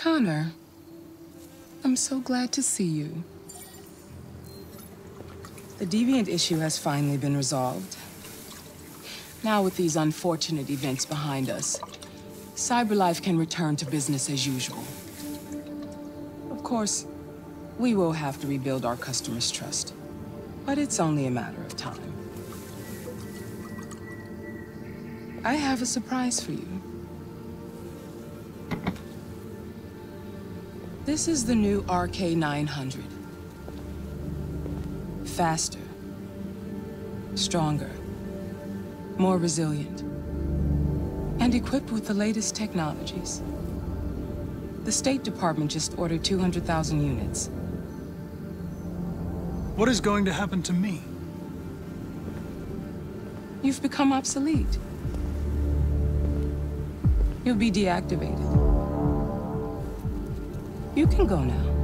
Connor, I'm so glad to see you. The Deviant issue has finally been resolved. Now with these unfortunate events behind us, CyberLife can return to business as usual. Of course, we will have to rebuild our customers' trust. But it's only a matter of time. I have a surprise for you. This is the new RK-900. Faster. Stronger. More resilient. And equipped with the latest technologies. The State Department just ordered 200,000 units. What is going to happen to me? You've become obsolete. You'll be deactivated. You can go now.